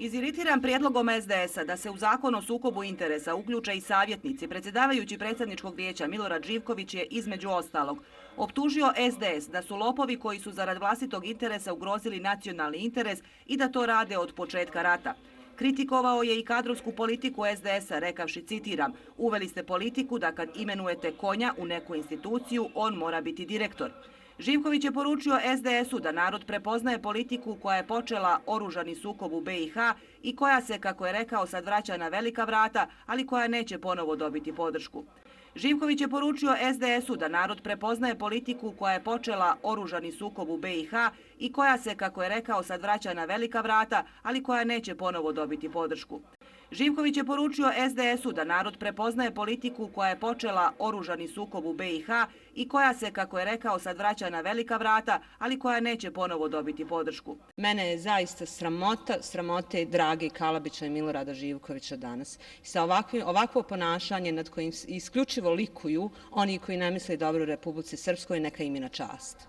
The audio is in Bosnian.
Iziritiran prijedlogom SDS-a da se u zakon o sukobu interesa uključe i savjetnici, predsjedavajući predsjedničkog vijeća Milorad Živković je između ostalog optužio SDS da su lopovi koji su zarad vlastitog interesa ugrozili nacionalni interes i da to rade od početka rata. Kritikovao je i kadrovsku politiku SDS-a, rekavši, citiram, uveli ste politiku da kad imenujete konja u neku instituciju, on mora biti direktor. Živković je poručio SDS-u da narod prepoznaje politiku koja je počela oružani sukob u BiH i koja se, kako je rekao, sad vraća na velika vrata, ali koja neće ponovo dobiti podršku. Živković je poručio SDS-u da narod prepoznaje politiku koja je počela oružani sukob u BiH i koja se, kako je rekao, sad vraća na velika vrata, ali koja neće ponovo dobiti podršku. Živković je poručio SDS-u da narod prepoznaje politiku koja je počela oružani sukob u BiH i koja se, kako je rekao, sad vraća na velika vrata, ali koja neće ponovo dobiti podršku. Mene je zaista sramota, sramote Drage Kalabića i Milorada Živkovića danas. Sa ovakvo ponašanje nad kojim isključivo likuju oni koji ne misle dobro Republici Srpskoj, neka im na čast.